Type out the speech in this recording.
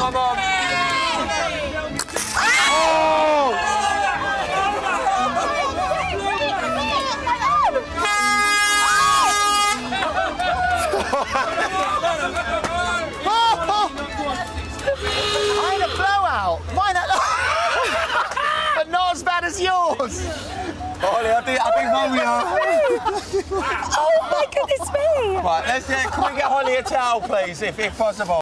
Come on. I a blowout. Mine, a. but not as bad as yours. Holly, I think, I think Holly are. Oh my goodness me! Right, let's uh, can we get Holly a towel, please, if, if possible?